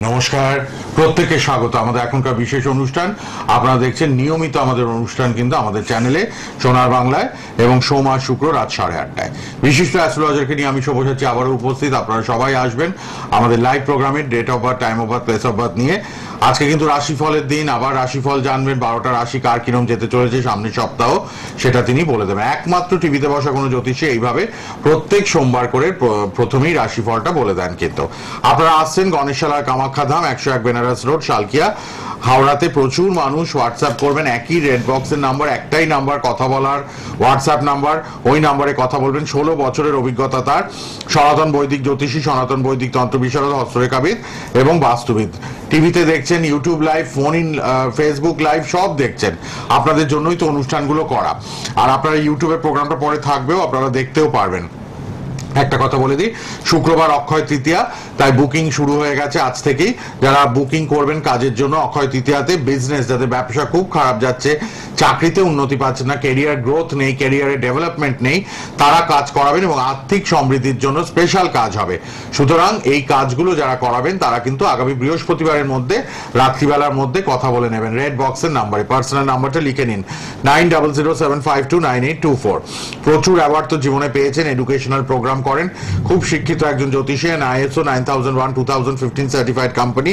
নমস্কার, প্রত্যেককে স্বাগত। আমাদের এখনকার বিশেষ অনুষ্ঠান, আপনারা দেখছেন নিয়মিত আমাদের অনুষ্ঠান কিন্তু আমাদের চ্যানেলে, সোনার বাংলায় এবং সোম আর শুক্র রাত সাড়ে আটটায়। বিশিষ্ট অ্যাস্ট্রোলজারকে নিয়ে আমি শোভা হচ্ছে আবারও উপস্থিত, আপনারা সবাই আসবেন আমাদের লাইভ প্রোগ্রামে date of birth time of birth place of birth নিয়ে। আজকে কিন্তু রাশিফলের দিন, আবার রাশিফল জানবেন বারোটা রাশি কার কিরম যেতে চলেছে সামনের সপ্তাহ, সেটা তিনি বলে দেবেন। একমাত্র টিভিতে বসা কোনো জ্যোতিষী এইভাবে প্রত্যেক সোমবার করে প্র- প্রথমেই রাশিফলটা বলে দেন কিন্তু। আপনারা আসছেন গণেশালার কামাখ্যা ধাম, একশো এক বেনারস রোড, শালকিয়া। হাওড়াতে প্রচুর মানুষ হোয়াটসঅ্যাপ করবেন, একই রেড বক্সের নাম্বার, একটাই নাম্বার, কথা বলার হোয়াটসঅ্যাপ নাম্বার, ওই নাম্বারে কথা বলবেন। ষোলো বছরের অভিজ্ঞতা তার। সনাতন বৈদিক জ্যোতিষী, সনাতন বৈদিক তন্ত্র, বিশারদ, হস্তরেখাবিদ এবং বাস্তুবিদ। টিভিতে দেখছেন YouTube live phone in Facebook live সব দেখছেন। আপনাদের জন্যই তো অনুষ্ঠানগুলো করা। আর আপনারা ইউটিউবে প্রোগ্রামটা পরে থাকবেও, আপনারা দেখতেও পারবেন। একটা কথা বলে দিই। শুক্রবার অক্ষয় তৃতীয়া, তাই বুকিং শুরু হয়ে গেছে আজ থেকেই। যারা বুকিং করবেন কাজের জন্য, অক্ষয় তৃতীয়াতে বিজনেস যাদের ব্যবসা খুব খারাপ যাচ্ছে, চাকরিতে উন্নতি পাচ্ছে না ক্যারিয়ার গ্রোথ নেই ক্যারিয়ারে ডেভেলপমেন্ট নেই, তারা কাজ করাবেন এবং আর্থিক সমৃদ্ধির জন্য স্পেশাল কাজ হবে। সুতরাং এই কাজগুলো যারা করাবেন, তারা কিন্তু আগামী বৃহস্পতিবারের মধ্যে, রাত্রিবেলার মধ্যে কথা বলে নেবেন। রেড বক্সের নাম্বারে পার্সোনাল নাম্বারটা লিখে নিন। Nine double zero seven five two nine eight two four প্রচুর অ্যাওয়ার্ড তো জীবনে পেয়েছেন এডুকেশনাল প্রোগ্রাম করেন। খুব শিক্ষিত একজন জ্যোতিষী ISO nine thousand one two thousand fifteen certified company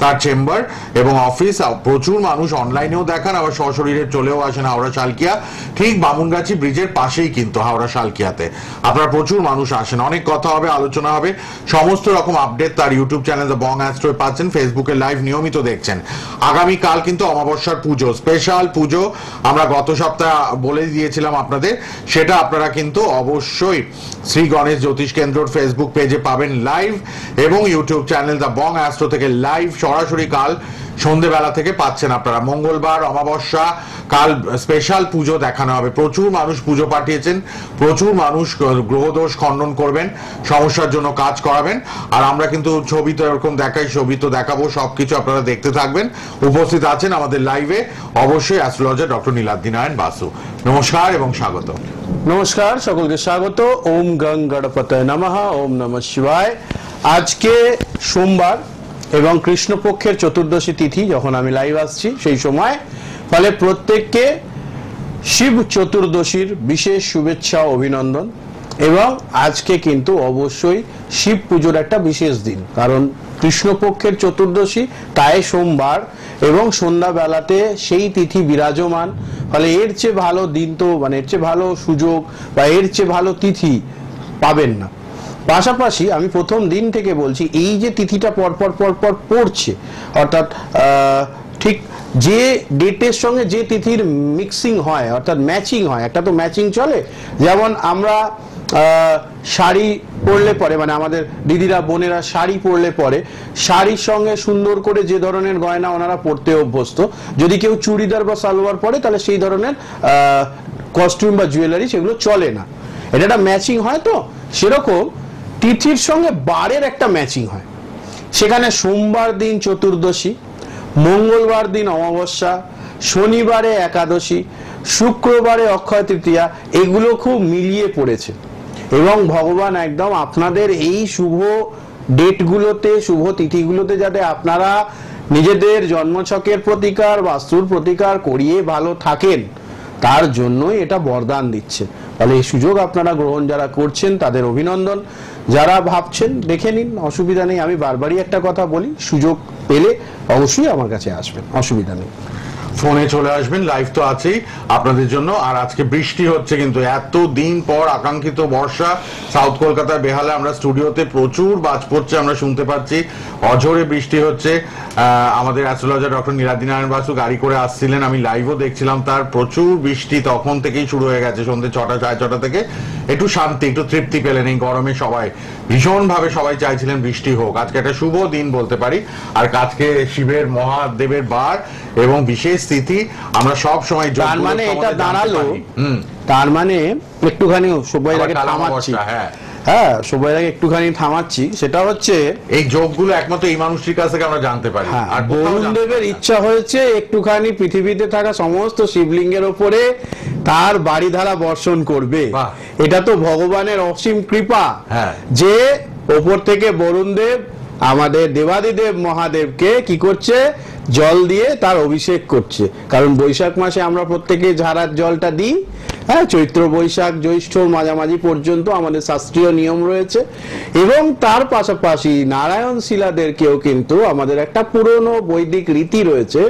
তার চেম্বার এবং অফিস প্রচুর মানুষ অনলাইনেও দেখান, আবার সশরীরে চলেও আসেন হাওড়া শালকিয়া। ঠিক বামুনগাছি ব্রিজের পাশেই কিন্তু হাওড়া শালকিয়াতে আপনারা প্রচুর মানুষ আসেন। অনেক কথা হবে, আলোচনা হবে, সমস্ত রকম আপডেট তার ইউটিউব চ্যানেল দ্য বং অ্যাস্ট্রোয় পাচ্ছেন ফেসবুকে লাইভ নিয়মিত দেখছেন। আগামী কাল কিন্তু অমাবস্যার পুজো স্পেশাল পুজো, আমরা গত সপ্তাহে বলে দিয়েছিলাম আপনাদের, সেটা আপনারা কিন্তু অবশ্যই শ্রী গণেশ জ্যোতিষ কেন্দ্রর ফেসবুক পেজে পাবেন লাইভ এবং YouTube channel the Bong astro থেকে লাইভ সরাসরি কাল সন্ধেবেলা থেকে পাচ্ছেন আপনারা। মঙ্গলবার, অমাবস্যা, কাল স্পেশাল পুজো দেখানো হবে। প্রচুর মানুষ পুজো পাঠিয়েছেন, প্রচুর মানুষ গ্রহদোষ খণ্ডন করবেন, সমস্যার জন্য কাজ করাবেন। আর আমরা কিন্তু ছবি তো এরকম দেখাই, ছবি তো দেখাবো, সবকিছু আপনারা দেখতে থাকবেন। উপস্থিত আছেন আমাদের লাইভে অবশ্যই অ্যাস্ট্রোলজার ডক্টর নীলাদ্রি নারায়ণ বাসু। নমস্কার এবং স্বাগত। নমস্কার, সকলকে স্বাগত। ওম গং গণপত নমঃ, ওম নমঃ শিবায়। আজকে সোমবার এবং কৃষ্ণপক্ষের চতুর্দশী তিথি যখন আমি লাইভ আসছি, সেই সময়, ফলে প্রত্যেককে শিব চতুর্দশীর বিশেষ শুভেচ্ছা, অভিনন্দন এবং আজকে কিন্তু অবশ্যই শিব পুজোর একটা বিশেষ দিন। কারণ কৃষ্ণপক্ষের চতুর্দশী, তাই সোমবার এবং সন্ধ্যাবেলাতে সেই তিথি বিরাজমান। ফলে এর চেয়ে ভালো দিন তো মানে এর চেয়ে ভালো সুযোগ বা এর চেয়ে ভালো তিথি পাবেন না। পাশাপাশি আমি প্রথম দিন থেকে বলছি, এই যে তিথিটা পরপর পরপর পড়ছে, অর্থাৎ ঠিক যে ডেটের সঙ্গে যে তিথির মিক্সিং হয়, অর্থাৎ ম্যাচিং হয়, একটা তো ম্যাচিং চলে, যেমন আমরা শাড়ি পরলে পরে মানে আমাদের দিদিরা, বোনেরা শাড়ি পরলে পরে, শাড়ির সঙ্গে সুন্দর করে যে ধরনের গয়না ওনারা পরতে অভ্যস্ত, যদি কেউ চুড়িদার বা সালোয়ার পরে, তাহলে সেই ধরনের কস্টিউম বা জুয়েলারি সেগুলো চলে না। এটা একটা ম্যাচিং হয় তো? সেরকম তিথির সঙ্গে বারের একটা ম্যাচিং হয়। সেখানে সোমবার দিন চতুর্দশী, মঙ্গলবার দিন অমাবস্যা, শনিবারে একাদশী, শুক্রবারে অক্ষয় তৃতীয়া, এগুলো খুব মিলিয়ে পড়েছে। এবং ভগবান একদম আপনাদের এই শুভ ডেটগুলোতে, শুভ তিথিগুলোতে যাতে আপনারা নিজেদের জন্মছকের প্রতিকার বাস্তুর প্রতিকার করিয়ে ভালো থাকেন। তার জন্যই এটা বরদান দিচ্ছে। তাহলে এই সুযোগ আপনারা গ্রহণ যারা করছেন, তাদের অভিনন্দন। যারা ভাবছেন, দেখে নিন, অসুবিধা নেই। আমি বারবারই একটা কথা বলি, সুযোগ পেলে অবশ্যই আমার কাছে আসবেন। অসুবিধা নেই। ফোনে চলে আসবেন লাইভ তো আছেই আপনাদের জন্য। আর আজকে বৃষ্টি হচ্ছে কিন্তু এত দিন পর আকাঙ্ক্ষিত বর্ষা। সাউথ কলকাতার বেহালে আমরা স্টুডিওতে প্রচুর বাজ পড়ছে, আমরা শুনতে পাচ্ছি। অঝোরে বৃষ্টি হচ্ছে। আমাদের অ্যাস্ট্রোলজার ডক্টর নীলাদ্রি নারায়ণ বাসু গাড়ি করে আসছিলেন, আমি লাইভও দেখছিলাম তার প্রচুর বৃষ্টি তখন থেকেই শুরু হয়ে গেছে সন্ধ্যে ছটা, সাড়ে ছটা থেকে। একটু শান্তি, একটু তৃপ্তি পেলেন এই গরমে সবাই। ভীষণভাবে সবাই চাইছিলেন বৃষ্টি হোক। আজকে একটা শুভ দিন বলতে পারি। আর আজকে শিবের মহাদেবের বার এবং বিশেষ তিথি আমরা সব সময় তার মানে এটা দাঁড়াল। তার মানে একটুখানি সবাই থামাচ্ছি। হ্যাঁ। হ্যাঁ সবাই আগে একটুখানি থামাচ্ছি। সেটা হচ্ছে এই যোগগুলো একমাত্র এই মানুষটির কাছ থেকে আমরা জানতে পারি। হ্যাঁ আর বরুণ দেবের ইচ্ছা হয়েছে একটুখানি পৃথিবীতে থাকা সমস্ত শিবলিঙ্গের ওপরে তার বাড়িধারা বর্ষণ করবে। এটা তো ভগবানের অসীম কৃপা। হ্যাঁ। যে ওপর থেকে বরুণ দেব আমাদের দেবাদিদেব মহাদেবকে কি করছে? জল দিয়ে তার অভিষেক করছে। কারণ বৈশাখ মাসে আমরা প্রত্যেকে ঝাড়ার জলটা দিই। হ্যাঁ চৈত্র বৈশাখ, জ্যৈষ্ঠ মাঝামাঝি পর্যন্ত আমাদের শাস্ত্রীয় নিয়ম রয়েছে। এবং তার পাশাপাশি নারায়ণ শিলাদেরকেও কিন্তু আমাদের একটা পুরনো বৈদিক রীতি রয়েছে।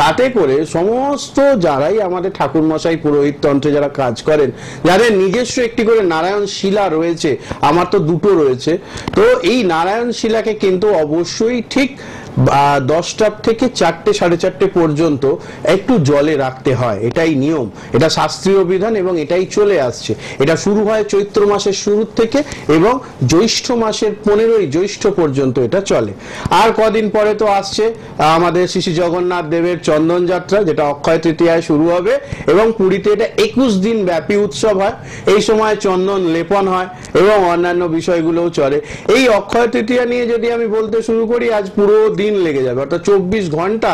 তাতে করে সমস্ত যারাই আমাদের ঠাকুর মশাই পুরোহিত তন্ত্রে যারা কাজ করেন, যাদের নিজস্ব একটি করে নারায়ণ শিলা রয়েছে, আমার তো দুটো রয়েছে। তো এই নারায়ণ শিলাকে কিন্তু অবশ্যই ঠিক আহ, দশটার থেকে চারটে সাড়ে চারটে পর্যন্ত একটু জলে রাখতে হয়। এটাই নিয়ম। এটা শাস্ত্রীয় বিধান এবং এটাই চলে আসছে। এটা শুরু হয় চৈত্র মাসের শুরুর থেকে এবং জ্যৈষ্ঠ মাসের পনেরোই জ্যৈষ্ঠ পর্যন্ত এটা চলে। আর কদিন পরে তো আসছে আমাদের শ্রী জগন্নাথ দেবের চন্দন যাত্রা যেটা অক্ষয় তৃতীয়ায় শুরু হবে এবং পুরীতে এটা একুশ দিন ব্যাপী উৎসব হয়। এই সময় চন্দন লেপন হয় এবং অন্যান্য বিষয়গুলোও চলে। এই অক্ষয় তৃতীয়া নিয়ে যদি আমি বলতে শুরু করি আজ পুরো দিন লেগে যাবে। অর্থাৎ চব্বিশ ঘণ্টা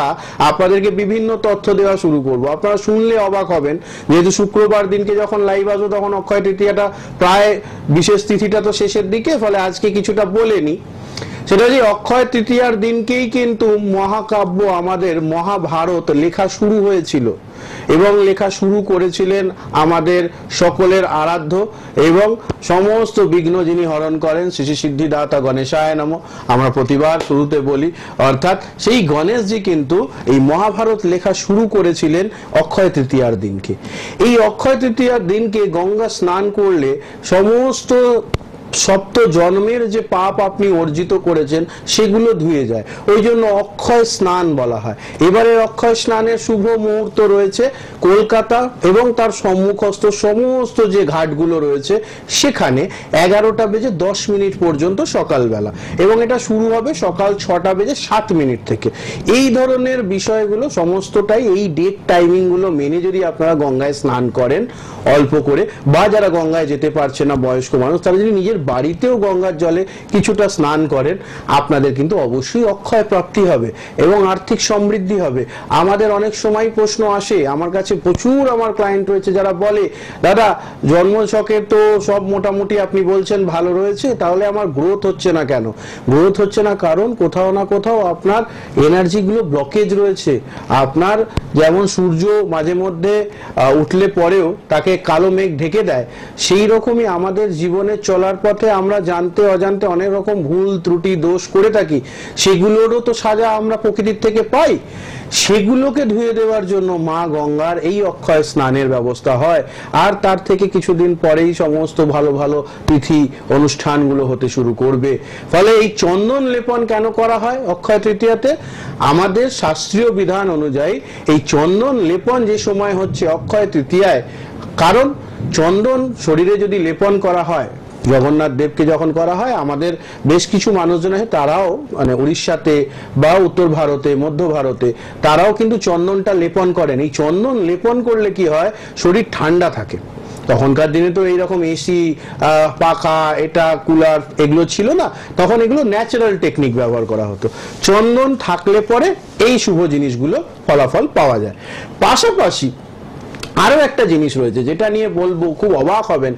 আপনাদেরকে বিভিন্ন তথ্য দেওয়া শুরু করব। আপনারা শুনলে অবাক হবেন, যেহেতু শুক্রবার দিনকে যখন লাইভ আসব, তখন অক্ষয় তৃতীয়াটা প্রায় বিশেষ তিথিটা তো শেষের দিকে, ফলে আজকে কিছুটা বলেনি। সেটা যে অক্ষয় তৃতীয়ার দিনকেই কিন্তু মহাকাব্য আমাদের মহাভারত লেখা শুরু হয়েছিল। এবং লেখা শুরু করেছিলেন আমাদের সকলের আরাধ্য এবং সমস্ত বিঘ্ন যিনি হরণ করেন শ্রী সিদ্ধিদাতা গণেশায় নম। আমরা প্রতিবার শুরুতে বলি, অর্থাৎ সেই গণেশজি কিন্তু এই মহাভারত লেখা শুরু করেছিলেন অক্ষয় তৃতীয়ার দিনকে। এই অক্ষয় তৃতীয়ার দিনকে গঙ্গা স্নান করলে সমস্ত সপ্ত জন্মের যে পাপ আপনি অর্জিত করেছেন, সেগুলো ধুয়ে যায়। ওই জন্য অক্ষয় স্নান বলা হয়। এবারে অক্ষয় স্নানের শুভ মুহূর্ত রয়েছে কলকাতা এবং তার সম্মুখস্থ সমস্ত যে ঘাটগুলো রয়েছে, সেখানে এগারোটা বেজে দশ মিনিট পর্যন্ত সকালবেলা। এবং এটা শুরু হবে সকাল ছটা বেজে সাত মিনিট থেকে। এই ধরনের বিষয়গুলো সমস্তটাই এই ডেট টাইমিংগুলো মেনে যদি আপনারা গঙ্গায় স্নান করেন, অল্প করে, বা যারা গঙ্গায় যেতে পারছে না, বয়স্ক মানুষ, তারা যদি নিজের বাড়িতেও গঙ্গার জলে কিছুটা স্নান করেন, আপনাদের কিন্তু অবশ্যই অক্ষয় প্রাপ্তি হবে এবং আর্থিক সমৃদ্ধি হবে। আমাদের অনেক সময় প্রশ্ন আসে, আমার কাছে প্রচুর আমার ক্লায়েন্ট রয়েছে যারা বলে, দাদা জন্মছকের তো সব মোটামুটি আপনি বলছেন ভালো রয়েছে, তাহলে আমার গ্রোথ হচ্ছে না কেন? গ্রোথ হচ্ছে না কারণ কোথাও না কোথাও আপনার এনার্জিগুলো ব্লকেজ রয়েছে। আপনার যেমন সূর্য মাঝে মধ্যে উঠলে পরেও তাকে কালো মেঘ ঢেকে দেয় সেই রকমই আমাদের জীবনে চলার পথে আমরা জানতে, অজান্তে অনেক রকম ভুল, ত্রুটি, দোষ করে থাকি, সেগুলোরও তো সাজা আমরা প্রকৃতির থেকে পাই। সেগুলোকে ধুয়ে দেওয়ার জন্য মা গঙ্গার এই অক্ষয় স্নানের ব্যবস্থা হয়। আর তার থেকে কিছুদিন পরেই সমস্ত ভালো ভালো তিথি অনুষ্ঠানগুলো হতে শুরু করবে। ফলে এই চন্দন লেপন কেন করা হয় অক্ষয় তৃতীয়াতে? আমাদের শাস্ত্রীয় বিধান অনুযায়ী এই চন্দন লেপন যে সময় হচ্ছে অক্ষয় তৃতীয়ায়, কারণ চন্দন শরীরে যদি লেপন করা হয় জগন্নাথ দেবকে যখন করা হয়, আমাদের বেশ কিছু মানুষজন আছে, তারাও মানে উড়িষ্যাতে বা উত্তর ভারতে, মধ্য ভারতে, তারাও কিন্তু চন্দনটা লেপন করেন। এই চন্দন লেপন করলে কি হয়? শরীর ঠান্ডা থাকে। তখনকার দিনে তো এইরকম এসি পাখা, এটা, কুলার এগুলো ছিল না। তখন এগুলো ন্যাচারাল টেকনিক ব্যবহার করা হতো। চন্দন থাকলে পরে এই শুভ জিনিসগুলো ফলাফল পাওয়া যায়। পাশাপাশি আরও একটা জিনিস রয়েছে, যেটা নিয়ে বলব, খুব অবাক হবেন।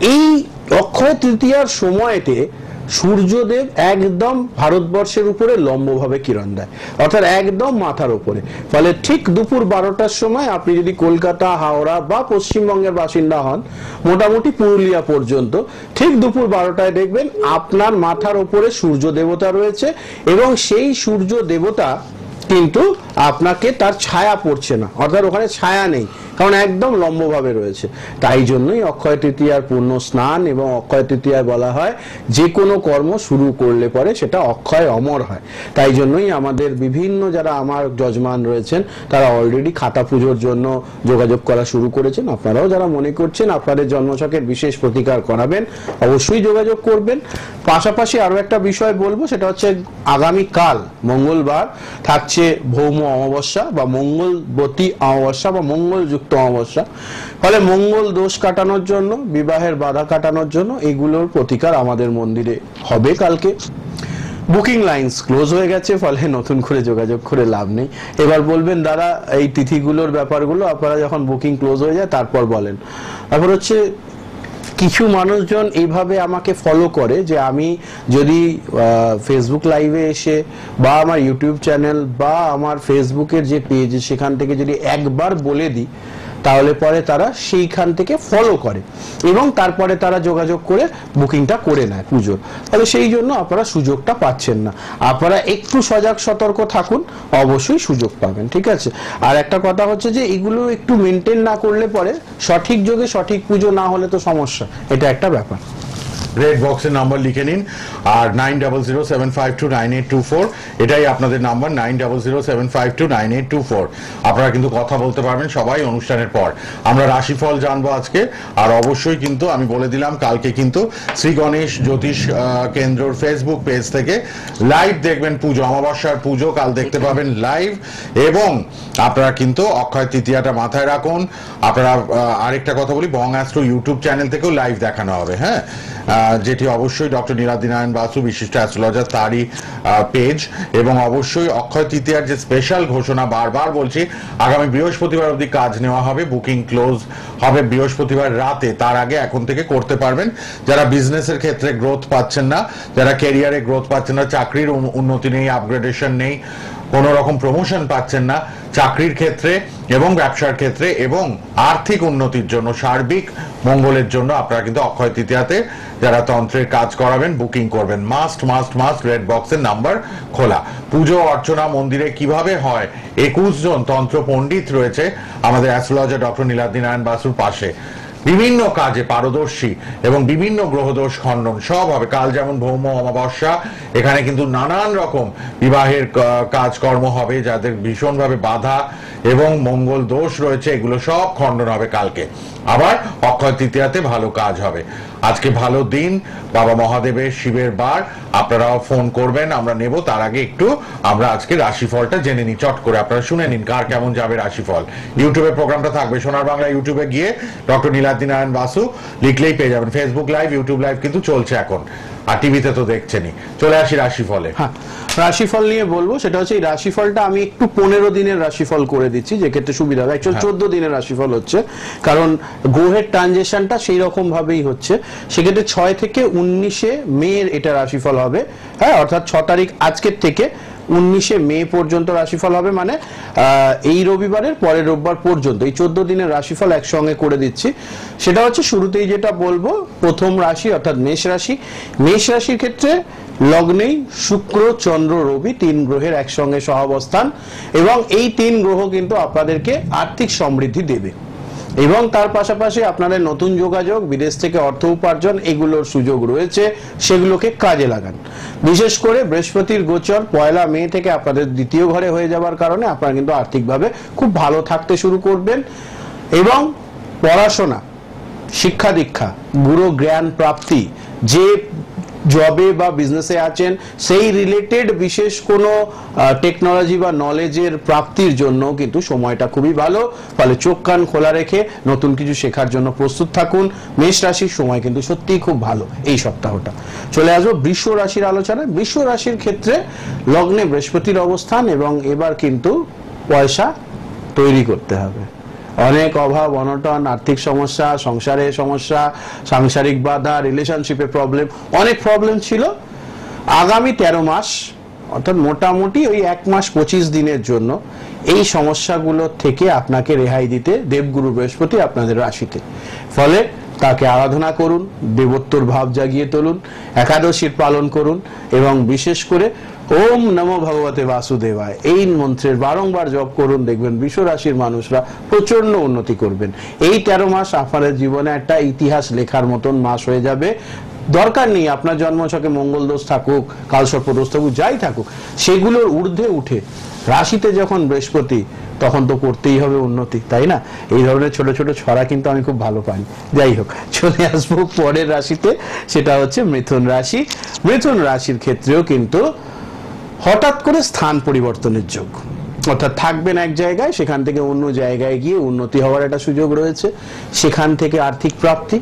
এই অক্ষয় তৃতীয়ার সময়তে সূর্যদেব একদম ভারতবর্ষের উপরে লম্বভাবে কিরণ দেয়। অর্থাৎ একদম মাথার উপরে। ফলে ঠিক দুপুর বারোটার সময় আপনি যদি কলকাতা, হাওড়া বা পশ্চিমবঙ্গের বাসিন্দা হন, মোটামুটি পুরুলিয়া পর্যন্ত, ঠিক দুপুর বারোটায় দেখবেন আপনার মাথার উপরে সূর্য দেবতা রয়েছে এবং সেই সূর্য দেবতা কিন্তু আপনাকে তার ছায়া পড়ছে না। অর্থাৎ ওখানে ছায়া নেই। কারণ একদম লম্বভাবে রয়েছে। তাই জন্যই অক্ষয় তৃতীয়ার পূর্ণ স্নান এবং অক্ষয় তৃতীয়ায় বলা হয়, যে কোনো কর্ম শুরু করলে পরে সেটা অক্ষয় অমর হয়। তাই জন্যই আমাদের বিভিন্ন যারা আমার যজমান রয়েছেন, তারা অলরেডি খাতা পুজোর জন্য যোগাযোগ করা শুরু করেছেন। আপনারাও যারা মনে করছেন আপনাদের জন্মছকের বিশেষ প্রতিকার করাবেন, অবশ্যই যোগাযোগ করবেন। পাশাপাশি আরও একটা বিষয় বলব, সেটা হচ্ছে আগামী কাল মঙ্গলবার, থাকছে ভৌম অমাবস্যা বা মঙ্গলবতী অমাবস্যা বা মঙ্গলযুক্ত অমাবস্যা। ফলে মঙ্গল দোষ কাটানোর জন্য, বিবাহের বাধা কাটানোর জন্য এগুলোর প্রতিকার আমাদের মন্দিরে হবে কালকে। বুকিং লাইন্স ক্লোজ হয়ে গেছে, ফলে নতুন করে যোগাযোগ করে লাভ নেই। এবার বলবেন, দাদা, এই তিথিগুলোর ব্যাপারগুলো আপনারা যখন বুকিং ক্লোজ হয়ে যায়, তারপর বলেন। তারপর হচ্ছে কিছু মানুষজন এইভাবে আমাকে ফলো করে যে আমি যদি ফেসবুক লাইভে এসে বা আমার ইউটিউব চ্যানেল বা আমার ফেসবুকের যে পেজ সেখান থেকে যদি একবার বলে দিই তাহলে পরে তারা সেইখান থেকে ফলো করে এবং তারপরে তারা যোগাযোগ করে বুকিংটা করে নেয় পুজোর। তাহলে সেই জন্য আপনারা সুযোগটা পাচ্ছেন না। আপনারা একটু সজাগ সতর্ক থাকুন, অবশ্যই সুযোগ পাবেন, ঠিক আছে? আর একটা কথা হচ্ছে যে এগুলো একটু মেনটেন না করলে পরে সঠিক যোগে সঠিক পুজো না হলে তো সমস্যা, এটা একটা ব্যাপার। রেড বক্সের নাম্বার লিখে নিন, আর nine double zero seven five two nine eight two four এটাই আপনাদের number nine double zero seven five two nine eight two four আপনারা কিন্তু কথা বলতে পারবেন সবাই অনুষ্ঠানের পর। আমরা রাশিফল জানব আজকে, আর অবশ্যই কিন্তু আমি বলে দিলাম, কালকে কিন্তু শ্রী গণেশ জ্যোতিষ কেন্দ্রর ফেসবুক পেজ থেকে লাইভ দেখবেন পুজো, অমাবস্যার পুজো, কাল দেখতে পাবেন লাইভ এবং আপনারা কিন্তু অক্ষয় তৃতীয়াটা মাথায় রাখুন। আপনারা আরেকটা কথা বলি, বং অ্যাস্ট্রো ইউটিউব চ্যানেল থেকেও লাইভ দেখানো হবে হ্যাঁ? যেটি অবশ্যই ডক্টর নীলাদ্রি নারায়ণ বাসু, বিশিষ্ট অ্যাস্ট্রোলজার তারই পেজ এবং অবশ্যই অক্ষয় তৃতীয়ার যে স্পেশাল ঘোষণা বারবার বলছি, আগামী বৃহস্পতিবার অবধি কাজ নেওয়া হবে বুকিং ক্লোজ হবে বৃহস্পতিবার রাতে, তার আগে এখন থেকে করতে পারবেন। যারা বিজনেসের ক্ষেত্রে গ্রোথ পাচ্ছেন না, যারা ক্যারিয়ারে গ্রোথ পাচ্ছেন না, চাকরির উন্নতি নেই আপগ্রেডেশন নেই কোনো রকম প্রমোশন পাচ্ছেন না চাকরির ক্ষেত্রে এবং ব্যবসার ক্ষেত্রে এবং আর্থিক উন্নতির জন্য, সার্বিক মঙ্গলের জন্য আপনারা কিন্তু অক্ষয় তৃতীয়াতে যারা তন্ত্রের কাজ করাবেন বুকিং করবেন। মাস্ট মাস্ট মাস্ট রেড বক্সের নাম্বার খোলা। পুজো, অর্চনা, মন্দিরে কীভাবে হয়? একুশ জন তন্ত্র পণ্ডিত রয়েছে আমাদের অ্যাস্ট্রোলজার ডক্টর নীলাদ্রি নারায়ণ বাসুর পাশে। বিভিন্ন কাজে পারদর্শী এবং বিভিন্ন গ্রহদোষ খণ্ডন। সব হবে। কাল যেমন ভৌম অমাবস্যা, এখানে কিন্তু নানান রকম বিবাহের কাজকর্ম হবে যাদের ভীষণভাবে বাধা। এবং মঙ্গল দোষ রয়েছে, এগুলো সব খণ্ডন হবে কালকে। আবার অক্ষয় তৃতীয়াতে ভালো কাজ হবে। আজকে ভালো দিন, বাবা মহাদেবের শিবের বার, আপনারাও ফোন করবেন, আমরা নেব, তার আগে একটু আমরা আজকে রাশিফলটা জেনে নিই, চট করে আপনারা শুনে নিন, কার কেমন যাবে রাশিফল। ইউটিউবে প্রোগ্রামটা থাকবে, সোনার বাংলা ইউটিউবে গিয়ে ডক্টর নীলাদ্রি বাসু লিখলেই পেয়ে যাবেন। ফেসবুক লাইভ ইউটিউব লাইভ কিন্তু চলছে এখন। আর টিভিতে তো দেখছেনই। চলে আসি রাশিফলে। হ্যাঁ রাশিফল নিয়ে বলব সেটা হচ্ছে এই রাশিফলটা আমি একটু পনেরো দিনের রাশিফল করে দিচ্ছি যে ক্ষেত্রে সুবিধা হবে। অ্যাকচুয়াল চোদ্দ দিনের রাশিফল হচ্ছে কারণ গ্রহের ট্রানজেকশনটা সেই রকম ভাবেই হচ্ছে। সেক্ষেত্রে ছয় থেকে উনিশে মে এটা রাশিফল হবে। হ্যাঁ অর্থাৎ ছ তারিখ আজকের থেকে উনিশে মে পর্যন্ত রাশিফল হবে মানে এই রবিবারের পরের রোববার পর্যন্ত। এই চোদ্দ দিনের রাশিফল একসঙ্গে করে দিচ্ছি। সেটা হচ্ছে শুরুতেই যেটা বলব, প্রথম রাশি অর্থাৎ মেষ রাশি। মেষ রাশির ক্ষেত্রে লগ্নেই শুক্র, চন্দ্র, রবি তিন গ্রহের একসঙ্গে সহাবস্থান এবং এই তিন গ্রহ কিন্তু আপনাদেরকে আর্থিক সমৃদ্ধি দেবে। এবং তার পাশাপাশি আপনাদের নতুন যোগাযোগ, বিদেশ থেকে অর্থ উপার্জন এগুলোর সুযোগ রয়েছে, সেগুলোকে কাজে লাগান। বিশেষ করে বৃহস্পতির গোচর, পয়লা মে থেকে আপনাদের দ্বিতীয় ঘরে হয়ে যাওয়ার কারণে আপনারা কিন্তু আর্থিকভাবে খুব ভালো থাকতে শুরু করবেন। এবং পড়াশোনা, শিক্ষা দীক্ষা, গুরু জ্ঞান প্রাপ্তি, যে জবে বা বিজনেসে আছেন, সেই রিলেটেড বিশেষ কোনো টেকনোলজি বা নলেজের প্রাপ্তির জন্য কিন্তু সময়টা খুবই ভালো। ফলে চোখ কান খোলা রেখে নতুন কিছু শেখার জন্য প্রস্তুত থাকুন। মেষ রাশির সময় কিন্তু সত্যিই খুব ভালো এই সপ্তাহটা। চলে আসব বৃষ রাশির আলোচনায়। বৃষ রাশির ক্ষেত্রে লগ্নে বৃহস্পতির অবস্থান এবং এবার কিন্তু পয়সা তৈরি করতে হবে। অনেক অভাব, অনটন, আর্থিক সমস্যা সংসারের সমস্যা, সাংসারিক বাধা রিলেশনশিপে প্রবলেম অনেক প্রবলেম ছিল। আগামী তেরো মাস, অর্থাৎ মোটামুটি ওই এক মাস পঁচিশ দিনের জন্য, এই সমস্যাগুলো থেকে আপনাকে রেহাই দিতে দেবগুরু বৃহস্পতি আপনাদের রাশিতে। ফলে তাকে আরাধনা করুন দেবত্বর ভাব জাগিয়ে তুলুন, একাদশীর পালন করুন এবং বিশেষ করে ওম নমো ভগবতে বাসুদেবায়। এই মন্ত্রের বারংবার জপ করুন, দেখবেন বিশ্ব রাশির মানুষরা প্রচণ্ড উন্নতি করবেন। এই তেরো মাস আপনাদের জীবনে একটা ইতিহাস লেখার মতন মাস হয়ে যাবে। দরকার নেই, আপনার জন্মছকে মঙ্গল দোষ থাকুক কালসর্প দোষ থাকুক, যাই থাকুক, সেগুলোর ঊর্ধ্বে উঠে রাশিতে যখন বৃহস্পতি, তখন তো করতেই হবে উন্নতি, তাই না? এই ধরনের ছোট ছোট ছড়া কিন্তু আমি খুব ভালো পারি যাই হোক, চলে আসব পরের রাশিতে, সেটা হচ্ছে মিথুন রাশি। মিথুন রাশির ক্ষেত্রেও কিন্তু হঠাৎ করে স্থান পরিবর্তনের যোগ। অর্থাৎ থাকবেন এক জায়গায়, সেখান থেকে অন্য জায়গায় গিয়ে উন্নতি হওয়ার একটা সুযোগ রয়েছে। সেখান থেকে আর্থিক প্রাপ্তি,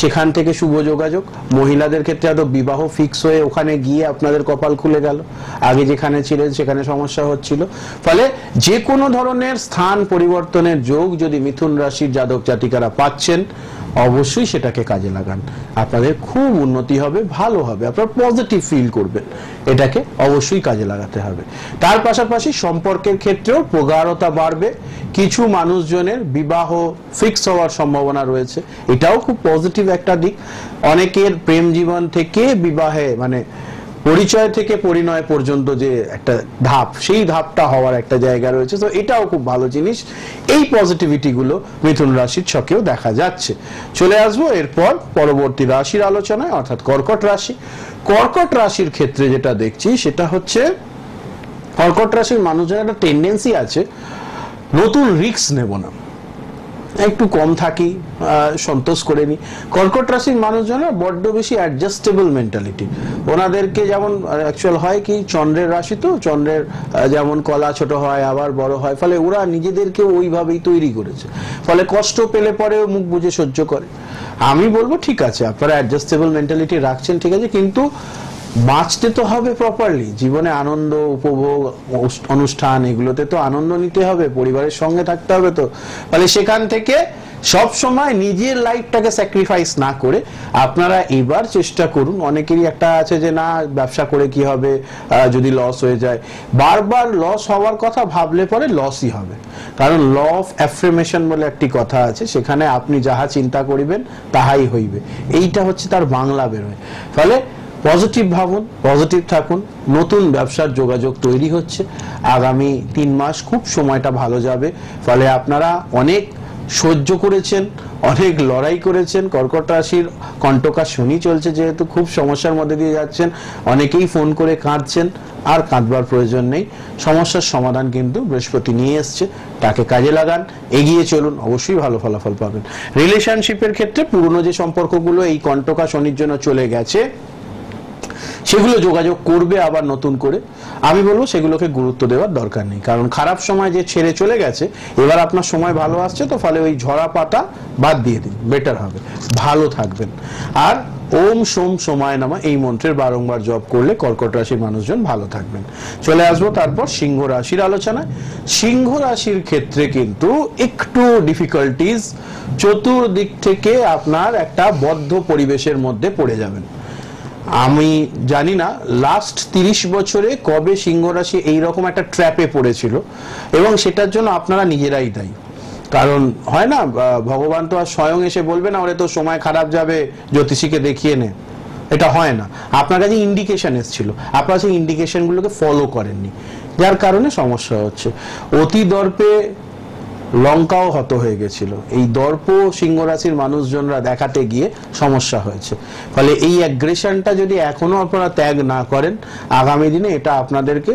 সেখান থেকে শুভ যোগাযোগ। মহিলাদের ক্ষেত্রে হয়তো বিবাহ ফিক্স হয়ে ওখানে গিয়ে আপনাদের কপাল খুলে গেল। আগে যেখানে ছিলেন সেখানে সমস্যা হচ্ছিল। ফলে যে কোনো ধরনের স্থান পরিবর্তনের যোগ যদি মিথুন রাশির জাতক জাতিকারা পাচ্ছেন অবশ্যই সেটাকে কাজে লাগান। আপনাদের খুব উন্নতি হবে, ভালো হবে। আপনার পজিটিভ ফিল করবেন। এটাকে অবশ্যই কাজে লাগাতে হবে। তার পাশাপাশি সম্পর্কের ক্ষেত্রেও প্রগাঢ়তা বাড়বে। কিছু মানুষজনের বিবাহ ফিক্স হওয়ার সম্ভাবনা রয়েছে। এটাও খুব পজিটিভ একটা দিক। অনেকের প্রেম জীবন থেকে বিবাহে মানে পরিচয় থেকে পরিণয় পর্যন্ত যে একটা ধাপ, সেই ধাপটা হওয়ার একটা জায়গা রয়েছে। তো এটাও খুব ভালো জিনিস। এই পজিটিভিটি গুলো মিথুন রাশির ছকেও দেখা যাচ্ছে। চলে আসব এরপর পরবর্তী রাশির আলোচনায়, অর্থাৎ কর্কট রাশি। কর্কট রাশির ক্ষেত্রে যেটা দেখছি, সেটা হচ্ছে কর্কট রাশির মানুষের একটা টেন্ডেন্সি আছে, নতুন রিস্ক নেব না। একটু কম থাকি সন্তোষ করে নি। কর্কট রাশির মানুষজনের বড্ড বেশি অ্যাডজাস্টেবল মেন্টালিটি ওনাদেরকে যেমন অ্যাকচুয়াল হয় কি, চন্দ্রের রাশি তো, চন্দ্রের যেমন কলা ছোট হয়, আবার বড় হয়, ফলে ওরা নিজেদেরকে ওইভাবেই তৈরি করেছে। ফলে কষ্ট পেলে পরে মুখ বুঝে সহ্য করে। আমি বলব, ঠিক আছে, আপনারা অ্যাডজাস্টেবল মেন্টালিটি রাখছেন, ঠিক আছে, কিন্তু বাঁচতে তো হবে প্রপারলি জীবনে আনন্দ, উপভোগ অনুষ- অনুষ্ঠান, এগুলোতে তো আনন্দ নিতে হবে, পরিবারের সঙ্গে থাকতে হবে তো। তাহলে সেখান থেকে সব সময় নিজের লাইফটাকে স্যাক্রিফাইস না করে আপনারা এবার চেষ্টা করুন। অনেকেরই একটা আছে যে, না, ব্যবসা করে কি হবে? যদি লস হয়ে যায়। বারবার লস হওয়ার কথা ভাবলে পরে লসই হবে। কারণ ল অফ অ্যাফ্রিমেশন বলে একটি কথা আছে, সেখানে আপনি যাহা চিন্তা করিবেন, তাহাই হইবে। এইটা হচ্ছে তার বাংলা বেরোয়। ফলে পজিটিভ ভাবুন, পজিটিভ থাকুন, নতুন ব্যবসার যোগাযোগ তৈরি হচ্ছে। আগামী তিন মাস খুব সময়টা ভালো যাবে, ফলে আপনারা অনেক সহ্য করেছেন, অনেক লড়াই করেছেন। কর্কট রাশির কণ্টকা শনি চলছে যেহেতু, খুব সমস্যার মধ্যে দিয়ে যাচ্ছেন। অনেকেই ফোন করে কাঁদছেন, আর কাঁদবার প্রয়োজন নেই। সমস্যার সমাধান কিন্তু বৃহস্পতি নিয়ে এসছে, তাকে কাজে লাগান, এগিয়ে চলুন, অবশ্যই ভালো ফলাফল পাবেন। রিলেশনশিপের ক্ষেত্রে পুরনো যে সম্পর্কগুলো, এই কণ্টকা শনির জন্য চলে গেছে। সেগুলো যোগাযোগ করবে আবার নতুন করে। আমি বলব সেগুলোকে গুরুত্ব দেওয়ার দরকার নেই। কারণ খারাপ সময় যে ছেড়ে চলে গেছে, এবার আপনার সময় ভালো আসছে তো ফলে ওই ঝরা পাতা বাদ দিয়ে দিন বেটার হবে। ভালো থাকবেন। আর ওম সোম সময় নামা, এই মন্ত্রের বারংবার জপ করলে কর্কট রাশির মানুষজন ভালো থাকবেন। চলে আসব তারপর সিংহ রাশির আলোচনায়। সিংহ রাশির ক্ষেত্রে কিন্তু একটু ডিফিকাল্টিজ চতুর্দিক থেকে আপনার একটা বদ্ধ পরিবেশের মধ্যে পড়ে যাবেন। আমি জানি না লাস্ট তিরিশ বছরে কবে সিংহ রাশি এইরকম একটা ট্র্যাপে পড়েছিল, এবং সেটার জন্য আপনারা নিজেরাই দায়ী। কারণ হয় না ভগবান তো আর স্বয়ং এসে বলবে না, ওরে তো সময় খারাপ যাবে, জ্যোতিষীকে দেখিয়ে নে। এটা হয় না। আপনার কাছে ইন্ডিকেশন এসেছিল। আপনারা সেই ইন্ডিকেশনগুলোকে ফলো করেননি। যার কারণে সমস্যা হচ্ছে। অতি দর্পে লঙ্কাও হত হয়ে গেছিল। এই দর্প সিংহ রাশির মানুষজনরা দেখাতে গিয়ে সমস্যা হয়েছে। ফলে এই অ্যাগ্রেশনটা যদি এখনও আপনারা ত্যাগ না করেন, আগামী দিনে এটা আপনাদেরকে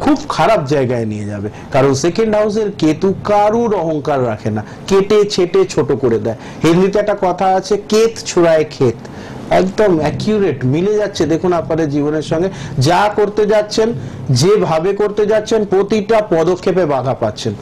খুব খারাপ জায়গায় নিয়ে যাবে। কারণ সেকেন্ড হাউসের কেতু কারুর অহংকার রাখে না। কেটে, ছেটে, ছোট করে দেয়। হিন্দিতে একটা কথা আছে, কেত ছুড়ায় ক্ষেত। একদম অ্যাকিউরেট মিলে যাচ্ছে। দেখুন আপনাদের জীবনের সঙ্গে। যা করতে যাচ্ছেন, যেভাবে করতে যাচ্ছেন, প্রতিটা পদক্ষেপে বাধা পাচ্ছেন।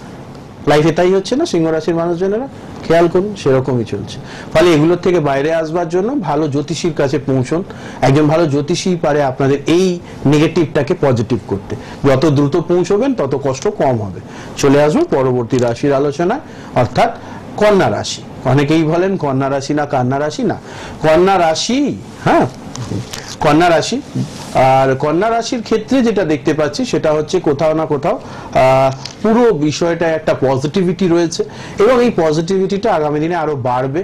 লাইফে তাই হচ্ছে না, সিংহ রাশির মানুষজনেরা খেয়াল করুন, সেরকমই চলছে। ফলে এগুলোর থেকে বাইরে আসবার জন্য ভালো জ্যোতিষীর কাছে পৌঁছন। একজন ভালো জ্যোতিষী পারে আপনাদের এই নেগেটিভটাকে পজিটিভ করতে। যত দ্রুত পৌঁছবেন, তত কষ্ট কম হবে। চলে আসব পরবর্তী রাশির আলোচনায়। অর্থাৎ কন্যা রাশি। অনেকেই বলেন কন্যা রাশি না, কান্না রাশি না। কন্যা রাশি হ্যাঁ কন্যা রাশি। আর কন্যা রাশির ক্ষেত্রে যেটা দেখতে পাচ্ছি, সেটা হচ্ছে কোথাও না কোথাও পুরো বিষয়টা একটা পজিটিভিটি রয়েছে এবং এই পজিটিভিটিটা আগামী দিনে আরও বাড়বে।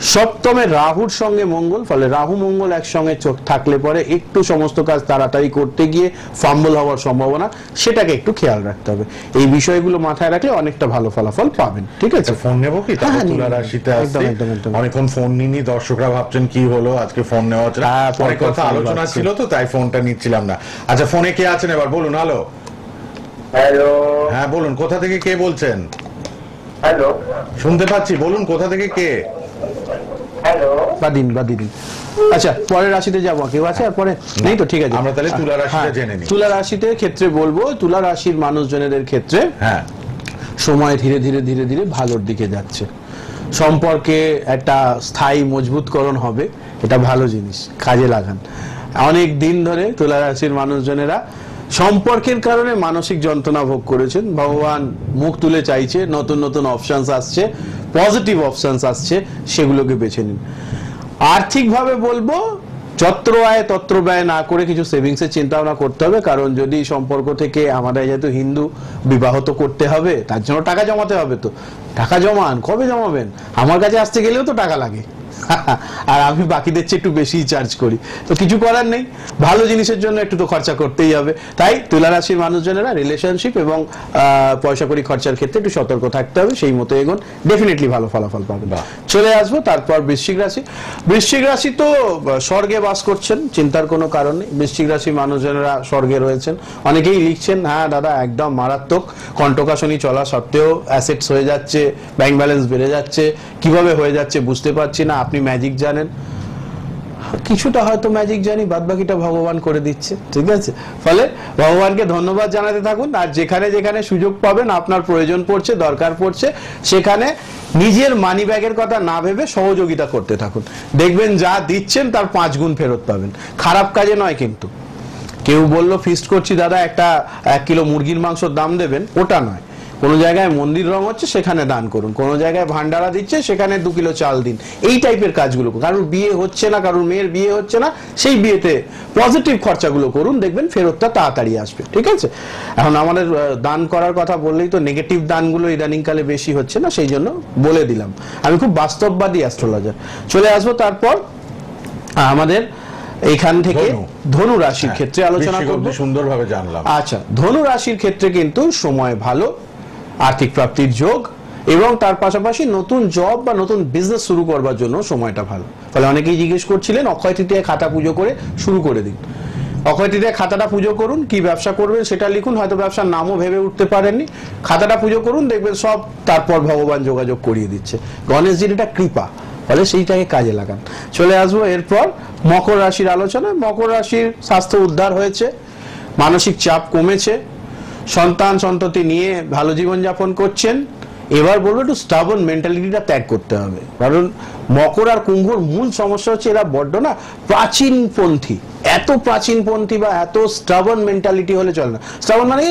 সপ্তমে রাহুর সঙ্গে মঙ্গল ফলে রাহু মঙ্গল একসঙ্গে চোখ থাকলে পরে একটু সমস্ত কাজ তাড়াতাড়ি করতে গিয়ে ফাম্বল হওয়ার সম্ভাবনা সেটাকে একটু খেয়াল রাখতে হবে। এই বিষয়গুলো মাথায় রাখলে অনেকটা ভালো ফলাফল পাবেন ঠিক আছে? ফোন নেব কি? হ্যাঁ, তুলা রাশিতে আসছি। একদম। অনেকক্ষণ ফোন নিনি দর্শকরা ভাবছেন কি হলো আজকে ফোন নেওয়া হচ্ছে। হ্যাঁ, পর পর কথা আলোচনা ছিল তো তাই ফোনটা নিচ্ছিলাম না। আচ্ছা ফোনে কে আছেন এবার? বলুন হ্যালো। হ্যালো। হ্যাঁ বলুন কোথা থেকে কে বলছেন? হ্যালো। শুনতে পাচ্ছি বলুন কোথা থেকে কে? বা দিন বা দিন আচ্ছা পরের রাশিতে যাব। কেউ আছে? আর পরে নেই তো ঠিক আছে। আমরা তাহলে তুলা রাশিটা হ্যাঁ, জেনে নিই। তুলা রাশিতে ক্ষেত্রে বলব তুলা রাশির মানুষজনেদের ক্ষেত্রে হ্যাঁ। সময় ধীরে ধীরে ধীরে ধীরে ভালোর দিকে যাচ্ছে। সম্পর্কে একটা স্থায়ী মজবুতকরণ হবে এটা ভালো জিনিস কাজে লাগান। অনেক দিন ধরে তুলা রাশির মানুষজনেরা সম্পর্কের কারণে মানসিক যন্ত্রণা ভোগ করেছেন। ভগবান মুখ তুলে চাইছে নতুন নতুন অপশনস আসছে পজিটিভ অপশনস আসছে সেগুলোকে বেছে নিন। আর্থিকভাবে বলব, যত্র আয় তত্র ব্যয় না করে কিছু সেভিংস এর চিন্তা ভাবনা করতে হবে, কারণ যদি সম্পর্ক থেকে আমাদের যেহেতু হিন্দু, বিবাহ তো করতে হবে, তার জন্য টাকা জমাতে হবে তো। টাকা জমান, কবে জমাবেন? আমার কাছে আসতে গেলেও তো টাকা লাগে। আর আমি বাকিদের চেয়ে একটু বেশি চার্জ করি। তো কিছু করার নেই। ভালো জিনিসের জন্য একটু তো খরচা করতেই হবে। তাই তুলা রাশির মানুষজনেরা রিলেশনশিপ এবং পয়সা করি খরচার ক্ষেত্রে একটু সতর্ক থাকতে হবে। সেই মতো এগোন। ডেফিনেটলি ভালো ফলাফল পাবেন। চলে আসব তারপর বৃশ্চিক রাশি। বৃশ্চিক রাশি তো স্বর্গে বাস করছেন চিন্তার কোনো কারণ নেই। বৃশ্চিক রাশি মানুষজনেরা স্বর্গে রয়েছেন। অনেকেই লিখছেন হ্যাঁ দাদা একদম মারাত্মক। কণ্টকাশনী চলা সত্ত্বেও অ্যাসেটস হয়ে যাচ্ছে ব্যাংক ব্যালেন্স বেড়ে যাচ্ছে। কীভাবে হয়ে যাচ্ছে বুঝতে পারছি না। আপনি ম্যাজিক জানেন। কিছুটা হয়তো ম্যাজিক জানি বাদ বাকিটা ভগবান করে দিচ্ছে, ঠিক আছে? ফলে ভগবানকে ধন্যবাদ জানাতে থাকুন, আর যেখানে যেখানে সুযোগ পাবেন, আপনার প্রয়োজন পড়ছে, দরকার পড়ছে, সেখানে নিজের মানি ব্যাগের কথা না ভেবে সহযোগিতা করতে থাকুন। দেখবেন যা দিচ্ছেন, তার পাঁচ গুণ ফেরত পাবেন। খারাপ কাজে নয় কিন্তু। কেউ বলল ফিস্ট করছি, দাদা, একটা, এক কিলো মুরগির মাংসর দাম দেবেন। ওটা নয়। কোনো জায়গায় মন্দির রং হচ্ছে সেখানে দান করুন। কোনো জায়গায় ভান্ডারা দিচ্ছে সেখানে দু কিলো চাল দিন। এই টাইপের কাজগুলো। কারোর বিয়ে হচ্ছে না কারোর মেয়ের বিয়ে হচ্ছে না সেই বিয়েতে পজিটিভ খরচাগুলো করুন দেখবেন ফেরতটা তাড়াতাড়ি আসবে ঠিক আছে? এখন আমাদের দান করার কথা বললেই তো নেগেটিভ দানগুলো ইদানিংকালে বেশি হচ্ছে না সেই জন্য বলে দিলাম। আমি খুব বাস্তববাদী অ্যাস্ট্রোলজার চলে আসব তারপর আমাদের এখান থেকে ধনু। রাশির ক্ষেত্রে আলোচনা করব। সুন্দরভাবে জানলাম। আচ্ছা ধনু রাশির ক্ষেত্রে কিন্তু সময় ভালো আর্থিক প্রাপ্তির যোগ এবং তার পাশাপাশি নতুন জব বা নতুন বিজনেস শুরু করবার জন্য সময়টা ভালো। ফলে অনেকেই জিজ্ঞেস করছিলেন, অক্ষয় তৃতীয় খাতা পুজো করে শুরু করে দিন। অক্ষয় তৃতীয় খাতাটা পুজো করুন, কি ব্যবসা করবেন সেটা লিখুন, হয়তো ব্যবসার নামও ভেবে উঠতে পারেননি। খাতাটা পুজো করুন, দেখবেন সব তারপর ভগবান যোগাযোগ করিয়ে দিচ্ছে। গণেশজির এটা কৃপা, ফলে সেইটাকে কাজে লাগান। চলে আসব এরপর মকর রাশির আলোচনা মকর রাশির স্বাস্থ্য উদ্ধার হয়েছে, মানসিক চাপ কমেছে সন্তান সন্ততি নিয়ে ভালো জীবনযাপন করছেন, এবার বলব একটু স্টাবন মেন্টালিটিটা ত্যাগ করতে হবে। কারণ মকর আর কুম্ভর মূল সমস্যা হচ্ছে এরা বড্ড না প্রাচীনপন্থী। এত প্রাচীনপন্থী বা এত স্টাবন মেন্টালিটি হলে চলে না। স্টাবন মানে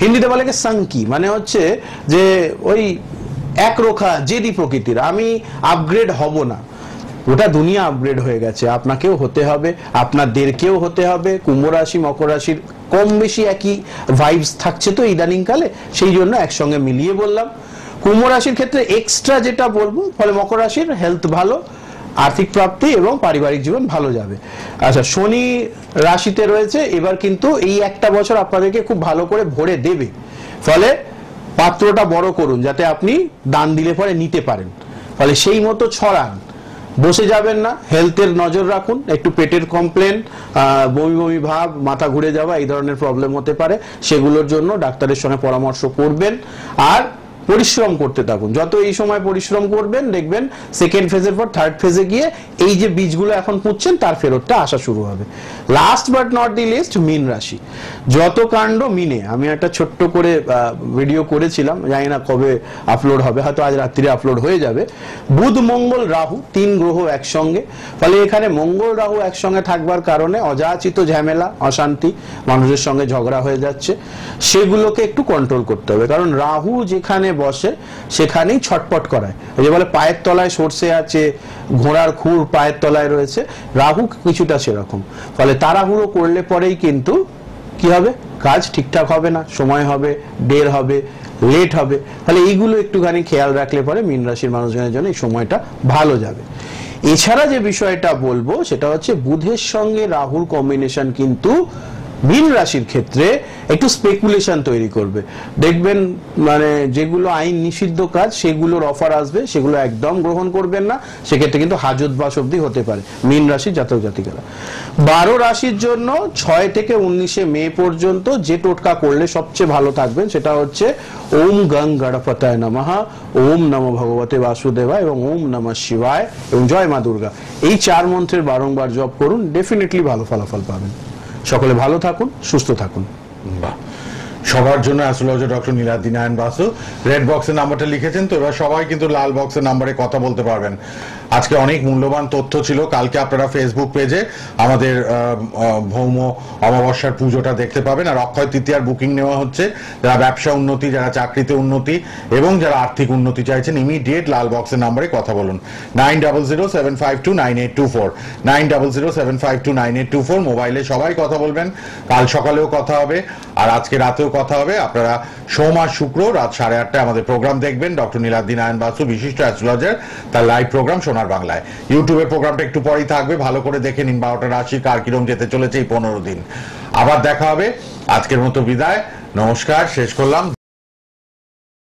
হিন্দিতে বলে সাংকি। মানে হচ্ছে যে ওই একরোখা জেদি প্রকৃতির। আমি আপগ্রেড হব না। গোটা দুনিয়া আপগ্রেড হয়ে গেছে। আপনাকেও হতে হবে, আপনাদেরকেও হতে হবে। কুম্ভ রাশি, মকর রাশির কম বেশি একই ভাইবস থাকছে তো ইদানিং কালে, সেই জন্য একসঙ্গে মিলিয়ে বললাম। কুম্ভ রাশির ক্ষেত্রে এক্সট্রা যেটা বলব, ফলে মকর রাশির হেলথ ভালো, আর্থিক প্রাপ্তি এবং পারিবারিক জীবন ভালো যাবে। আচ্ছা শনি রাশিতে রয়েছে, এবার কিন্তু এই একটা বছর আপনাদেরকে খুব ভালো করে ভরে দেবে। ফলে পাত্রটা বড় করুন, যাতে আপনি দান দিলে পরে নিতে পারেন। ফলে সেই মতো ছড়ান। বসে যাবেন না হেলথের নজর রাখুন, একটু পেটের কমপ্লেন বমি বমি ভাব, মাথা ঘুরে যাওয়া, এই ধরনের প্রবলেম হতে পারে। সেগুলোর জন্য ডাক্তারের সঙ্গে পরামর্শ করবেন। আর পরিশ্রম করতে থাকুন। যত এই সময় পরিশ্রম করবেন, দেখবেন সেকেন্ড ফেজের পর থার্ড ফেজে গিয়ে এই যে বীজগুলো এখন পুঁতছেন, তার ফেরতটা আসা শুরু হবে। Last but not the least মিন রাশি। যত কাণ্ড মিনে, আমি একটা ছোট্ট করে ভিডিও করেছিলাম, জানি না কবে আপলোড হবে, হয়তো আজ রাত্রিরে আপলোড হয়ে যাবে। বুধ, মঙ্গল, রাহু, তিন গ্রহ একসঙ্গে। ফলে এখানে মঙ্গল, রাহু একসঙ্গে থাকবার কারণে অযাচিত ঝামেলা, অশান্তি, মানুষের সঙ্গে ঝগড়া হয়ে যাচ্ছে। সেগুলোকে একটু কন্ট্রোল করতে হবে। কারণ রাহু যেখানে বসে, সেখানেই ছটপট করায়। যে বলে পায়ের তলায় সর্ষে আছে, ঘোড়ার খুর পায়ের তলায় রয়েছে, রাহু কিছুটা সেরকম। ফলে তাড়াহুড়ো করলে পরেই কিন্তু কি হবে? কাজ ঠিকঠাক হবে না, সময় হবে, দের হবে, লেট হবে। তাহলে এইগুলো একটুখানি খেয়াল রাখলে পরে মীন রাশির মানুষজনের জন্য এই সময়টা ভালো যাবে। এছাড়া যে বিষয়টা বলব, সেটা হচ্ছে বুধের সঙ্গে রাহুর কম্বিনেশন কিন্তু মীন রাশির ক্ষেত্রে একটু স্পেকুলেশন তৈরি করবে। দেখবেন মানে যেগুলো আইন নিষিদ্ধ কাজ, সেগুলোর অফার আসবে, সেগুলো একদম গ্রহণ করবেন না, সেক্ষেত্রে কিন্তু হাজত বাস অব্দি হতে পারে মীন রাশির জাতক জাতিকারা। বারো রাশির জন্য ছয় থেকে উনিশে মে পর্যন্ত যে টোটকা করলে সবচেয়ে ভালো থাকবেন, সেটা হচ্ছে ওম গং গণপতায় নমঃ, ওম নম ভগবতে বাসুদেবা এবং ওম নমঃ শিবায় এবং জয় মা দুর্গা। এই চার মন্ত্রের বারংবার জপ করুন ডেফিনেটলি ভালো ফলাফল পাবেন। সকলে ভালো থাকুন সুস্থ থাকুন। বাহ। সবার জন্য astrologer doctor Niladri Narayan Basu. Red বক্সের নাম্বারটা লিখেছেন তো, এবার সবাই কিন্তু লাল বক্সের নাম্বারে কথা বলতে পারবেন। আজকে অনেক মূল্যবান তথ্য ছিল, কালকে আপনারা ফেসবুক পেজে আমাদের ভৌম অমাবস্যার পুজোটা দেখতে পাবেন। আর অক্ষয় তৃতীয়ার বুকিং নেওয়া হচ্ছে। যারা ব্যবসা উন্নতি, যারা চাকরিতে উন্নতি এবং যারা আর্থিক উন্নতি চাইছেন ইমিডিয়েট লাল বক্সের নাম্বারে কথা বলুন। Nine double zero seven five two nine eight two four nine double zero seven five two nine eight two four মোবাইলে সবাই কথা বলবেন। কাল সকালেও কথা হবে। আর আজকে রাতেও কথা হবে। আপনারা সোম শুক্র রাত সাড়ে আটটায় আমাদের প্রোগ্রাম দেখবেন। ডক্টর নীলাদ্দিন নারায়ণ বাসু বিশিষ্ট অ্যাস্ট্রোলজার, তার লাইভ প্রোগ্রাম সোনার বাংলায়। ইউটিউবে প্রোগ্রামটা একটু পরেই থাকবে। ভালো করে দেখে নিন বারোটা রাশি, কার কিরম যেতে চলেছে এই পনেরো দিন। আবার দেখা হবে। আজকের মতো বিদায়। নমস্কার, শেষ করলাম।